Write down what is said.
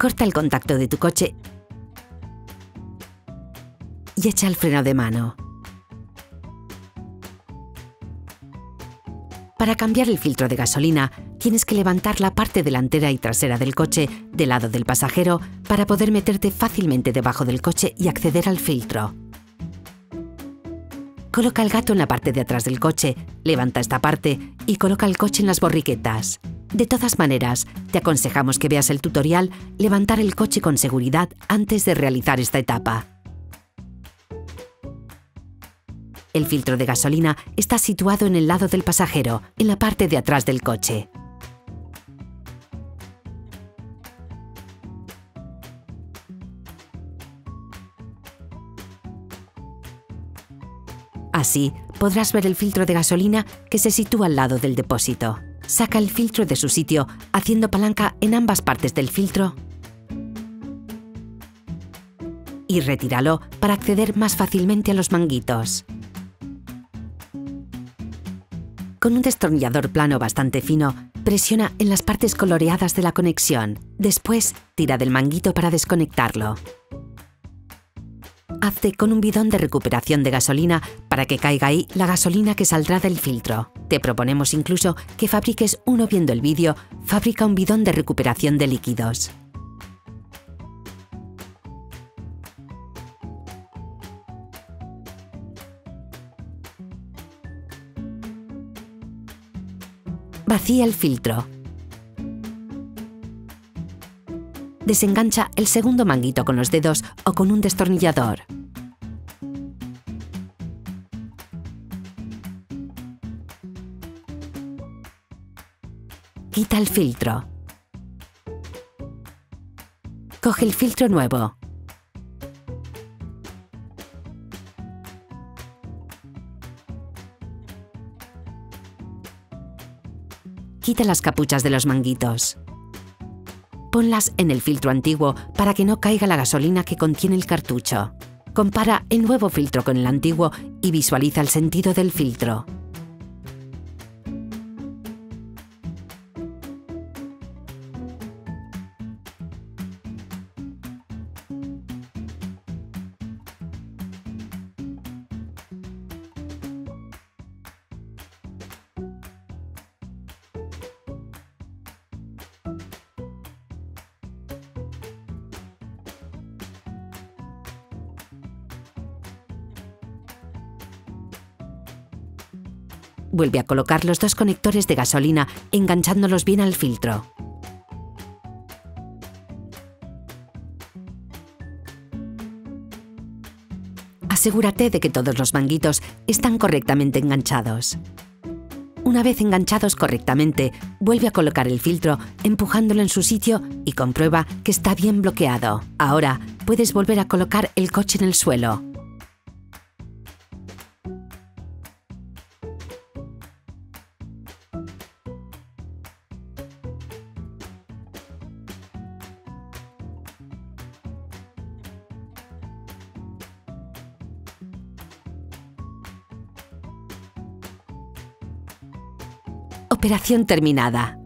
Corta el contacto de tu coche y echa el freno de mano. Para cambiar el filtro de gasolina, tienes que levantar la parte delantera y trasera del coche del lado del pasajero para poder meterte fácilmente debajo del coche y acceder al filtro. Coloca el gato en la parte de atrás del coche, levanta esta parte y coloca el coche en las borriquetas. De todas maneras, te aconsejamos que veas el tutorial Levantar el coche con seguridad antes de realizar esta etapa. El filtro de gasolina está situado en el lado del pasajero, en la parte de atrás del coche. Así, podrás ver el filtro de gasolina que se sitúa al lado del depósito. Saca el filtro de su sitio haciendo palanca en ambas partes del filtro y retíralo para acceder más fácilmente a los manguitos. Con un destornillador plano bastante fino, presiona en las partes coloreadas de la conexión. Después, tira del manguito para desconectarlo. Hazte con un bidón de recuperación de gasolina para que caiga ahí la gasolina que saldrá del filtro. Te proponemos incluso que fabriques uno viendo el vídeo, fabrica un bidón de recuperación de líquidos. Vacía el filtro. Desengancha el segundo manguito con los dedos o con un destornillador. Quita el filtro. Coge el filtro nuevo. Quita las capuchas de los manguitos. Ponlas en el filtro antiguo para que no caiga la gasolina que contiene el cartucho. Compara el nuevo filtro con el antiguo y visualiza el sentido del filtro. Vuelve a colocar los dos conectores de gasolina enganchándolos bien al filtro. Asegúrate de que todos los manguitos están correctamente enganchados. Una vez enganchados correctamente, vuelve a colocar el filtro empujándolo en su sitio y comprueba que está bien bloqueado. Ahora puedes volver a colocar el coche en el suelo. Operación terminada.